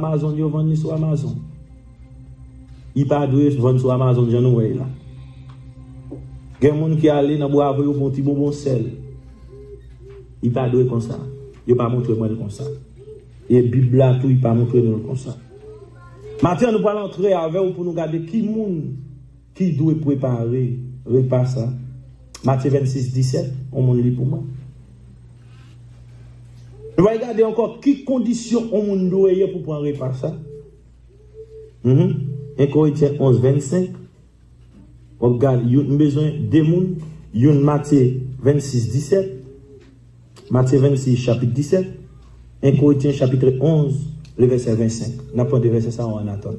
Amazon, yo vend sur Amazon. Il pas de vendre sur Amazon, j'en ai là. Il y a des gens qui allent dans bois pour un petit bonbon sel. Il pas de comme ça. Il pas montrer moi comme ça. Et Bible là tout il pas montrer nous comme ça. Maintenant nous allons entrer avec vous pour nous garder qui monde qui doit préparer repas ça. Matthieu 26 17, on m'en lit pour moi. Regarder encore qui conditions on doit pour prendre repas ça? Mm -hmm. 1 Corinthiens 11 25. Regarde, il y a besoin de monde. Il y a Matthieu 26 17. Matthieu 26 chapitre 17. 1 Corinthiens chapitre 11, le verset 25. N'a pas de verset ça, on attend.